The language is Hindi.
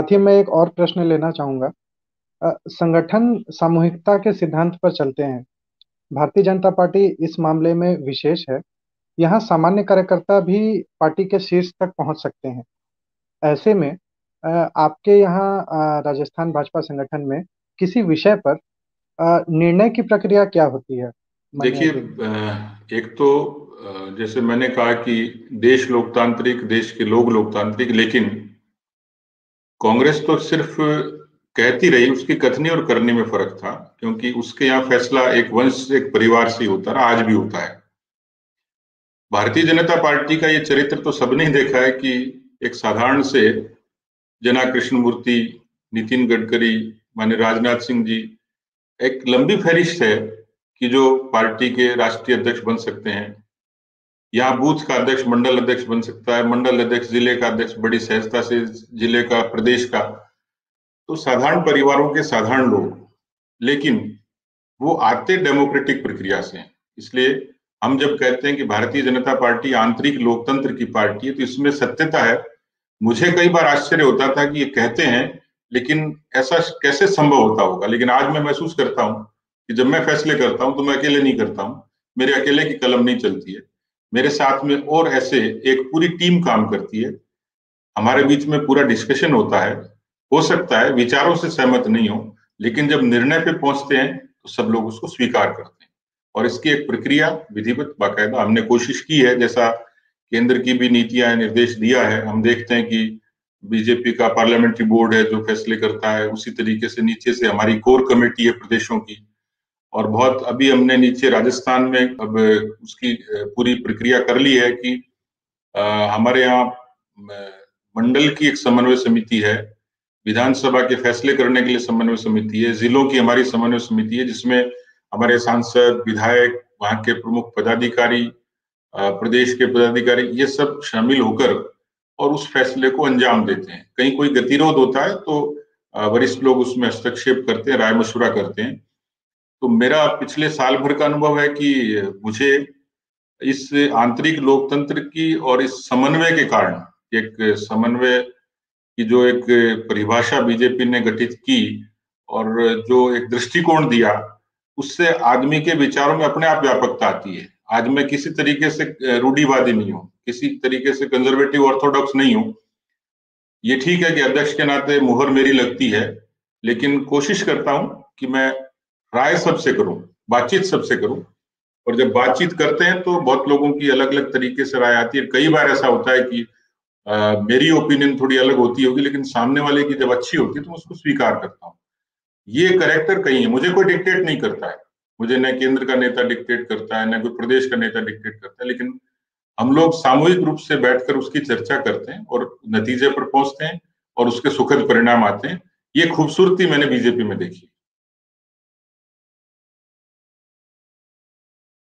साथ ही मैं एक और प्रश्न लेना चाहूँगा। संगठन सामूहिकता के सिद्धांत पर चलते हैं। भारतीय जनता पार्टी इस मामले में विशेष है। यहाँ सामान्य कार्यकर्ता भी पार्टी के शीर्ष तक पहुँच सकते हैं। ऐसे में आपके यहाँ राजस्थान भाजपा संगठन में किसी विषय पर निर्णय की प्रक्रिया क्या होती है? देखिए एक तो जैसे मैंने कहा कि देश लोकतांत्रिक देश के लोग लोकतांत्रिक लेकिन कांग्रेस तो सिर्फ़ कहती रही, उसकी कथनी और करने में फ़र्क था, क्योंकि उसके यहाँ फैसला एक वंश, एक परिवार से होता रहा, आज भी होता है। भारतीय जनता पार्टी का ये चरित्र तो सबने देखा है कि एक साधारण से जना कृष्ण मूर्ति नितिन गडकरी माने राजनाथ सिंह जी, एक लंबी फहरिस्त है कि जो पार्टी के राष्ट्रीय अध्यक्ष बन सकते हैं। यहाँ बूथ का अध्यक्ष, मंडल अध्यक्ष बन सकता है, मंडल अध्यक्ष ज़िले का अध्यक्ष, बड़ी सहजता से ज़िले का, प्रदेश का। तो साधारण परिवारों के साधारण लोग, लेकिन वो आते डेमोक्रेटिक प्रक्रिया से इसलिए हम जब कहते हैं कि भारतीय जनता पार्टी आंतरिक लोकतंत्र की पार्टी है तो इसमें सत्यता है। मुझे कई बार आश्चर्य होता था कि ये कहते हैं, लेकिन ऐसा कैसे संभव होता होगा? लेकिन आज मैं महसूस करता हूँ कि जब मैं फैसले करता हूँ तो मैं अकेले नहीं करता हूँ। मेरे अकेले की कलम नहीं चलती है। मेरे साथ में और ऐसे एक पूरी टीम काम करती है। हमारे बीच में पूरा डिस्कशन होता है। हो सकता है विचारों से सहमत नहीं हो, लेकिन जब निर्णय पे पहुँचते हैं तो सब लोग उसको स्वीकार करते हैं। और इसकी एक प्रक्रिया विधिवत बाकायदा हमने कोशिश की है, जैसा केंद्र की भी नीतियाँ निर्देश दिया है। हम देखते हैं कि बीजेपी का पार्लियामेंट्री बोर्ड है, जो फैसले करता है, उसी तरीके से नीचे से हमारी कोर कमेटी है प्रदेशों की। और बहुत अभी हमने नीचे राजस्थान में अब उसकी पूरी प्रक्रिया कर ली है कि हमारे यहाँ मंडल की एक समन्वय समिति है, विधानसभा के फैसले करने के लिए समन्वय समिति है, जिलों की हमारी समन्वय समिति है, जिसमें हमारे सांसद, विधायक, वहाँ के प्रमुख पदाधिकारी प्रदेश के पदाधिकारी, ये सब शामिल होकर और उस फैसले को अंजाम देते हैं। कहीं कोई गतिरोध होता है तो वरिष्ठ लोग उसमें हस्तक्षेप करते हैं, राय मशुरा करते हैं। तो मेरा पिछले साल भर का अनुभव है कि मुझे इस आंतरिक लोकतंत्र की और इस समन्वय के कारण, एक समन्वय की जो एक परिभाषा बीजेपी ने गठित की और जो एक दृष्टिकोण दिया, उससे आदमी के विचारों में अपने आप व्यापकता आती है। आज मैं किसी तरीके से रूढ़ीवादी नहीं हूँ, किसी तरीके से कंजर्वेटिव ऑर्थोडॉक्स नहीं हूँ। ये ठीक है कि अध्यक्ष के नाते मुहर मेरी लगती है, लेकिन कोशिश करता हूँ कि मैं राय सबसे करूँ बातचीत सबसे करूँ। और जब बातचीत करते हैं तो बहुत लोगों की अलग अलग तरीके से राय आती है। कई बार ऐसा होता है कि आ, मेरी ओपिनियन थोड़ी अलग होती होगी लेकिन सामने वाले की जब अच्छी होती है तो मैं उसको स्वीकार करता हूँ। ये करेक्टर कहीं है। मुझे कोई डिक्टेट नहीं करता है। मुझे न केंद्र का नेता डिक्टेट करता है न कोई प्रदेश का नेता डिक्टेट करता है लेकिन हम लोग सामूहिक रूप से बैठकर उसकी चर्चा करते हैं और नतीजे पर पहुँचते हैं और उसके सुखद परिणाम आते हैं। ये खूबसूरती मैंने बीजेपी में देखी